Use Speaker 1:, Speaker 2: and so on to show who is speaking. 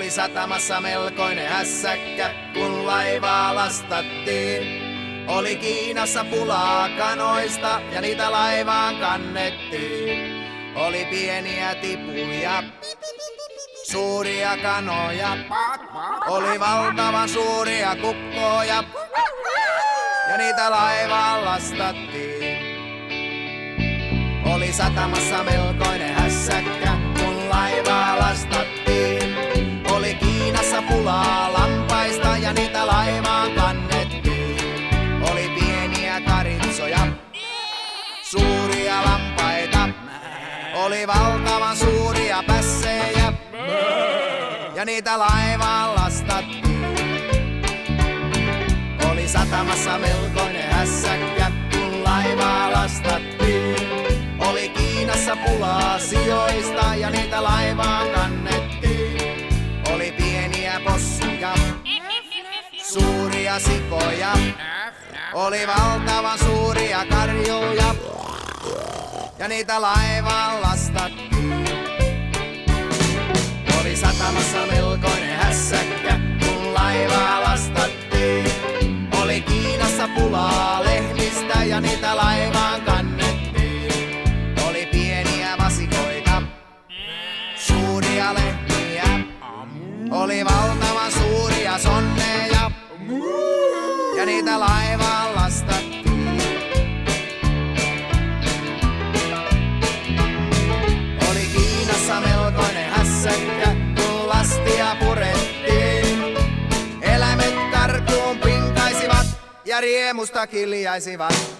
Speaker 1: Oli satamassa melkoinen hässäkkä, kun laivaa lastattiin. Oli Kiinassa pulaa kanoista ja niitä laivaan kannettiin. Oli pieniä tipuja, suuria kanoja. Oli valtavan suuria kukkoja ja niitä laivaan lastattiin. Oli satamassa melkoinen Oli valtavan suuria pässejä ja niitä laivaan lastattiin. Oli satamassa melkoinen hässäkkä, kun laivaa lastattiin. Oli Kiinassa pulaa sijoista ja niitä laivaan kannettiin. Oli pieniä possuja, suuria sikoja. Oli valtavan suuria karjuja ja niitä laivaan lastattiin. Oli satamassa melkoinen hässäkkä, kun laivaa lastattiin. Oli Kiinassa pulaa lehmistä ja niitä laivaan kannettiin. Oli pieniä vasikoita, suuria lehmiä. Oli valtavan suuria sonneja ja niitä laivaan lastattiin. Riemusta kiljaisivat.